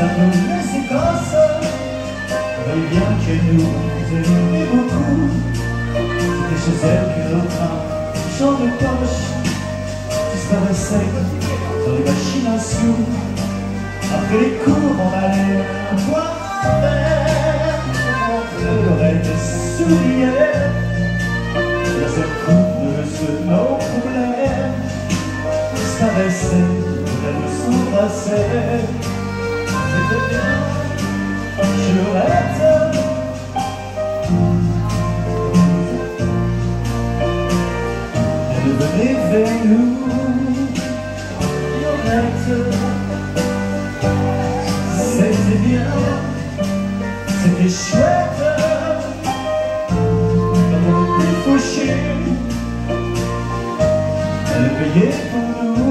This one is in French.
Façon nous a donné ses gosses veut bien que nous aimions beaucoup C'était chez elle que notre champ de poche disparaissait dans les sous Après les cours on allait boire un On pleurait souvenirs La seule coupe de ce nos problèmes Disparaissait s'embrasser C'était they lose. C'était bien, c'était chouette. Quand on était fauchés, elle payait pour nous.